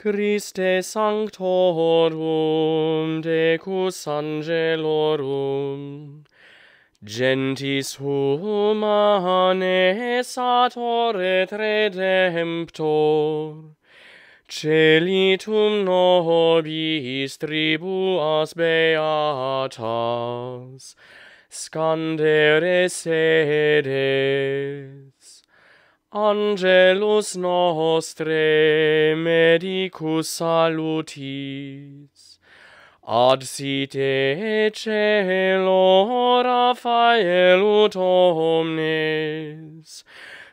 Christe sanctorum decus angelorum. Gentis humane sator et redemptor celitum nobis tribuas beatas. Scandere sedes, Angelus nostre medicus salutis, ad site celo Raphaelut omnes,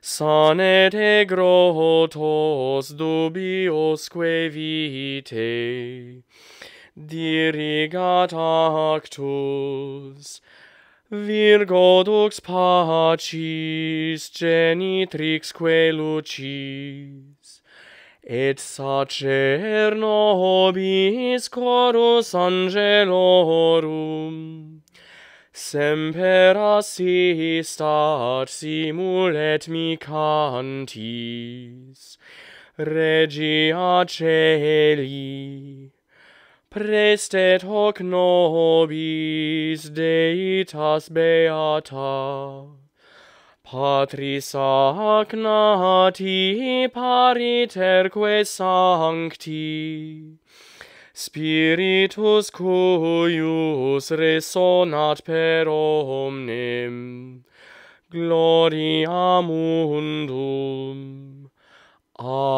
sanet e grotos dubiosque vitae, dirigat actus, Virgo dux pacis genitrix que lucis, et sacer nobis corus angelorum, semper assistat simulet mi cantis, regia celi, Prestet hoc nobis Deitas Beata, Patris agnati pariterque sancti, Spiritus cuius resonat per omnem, Gloria mundum. Amen.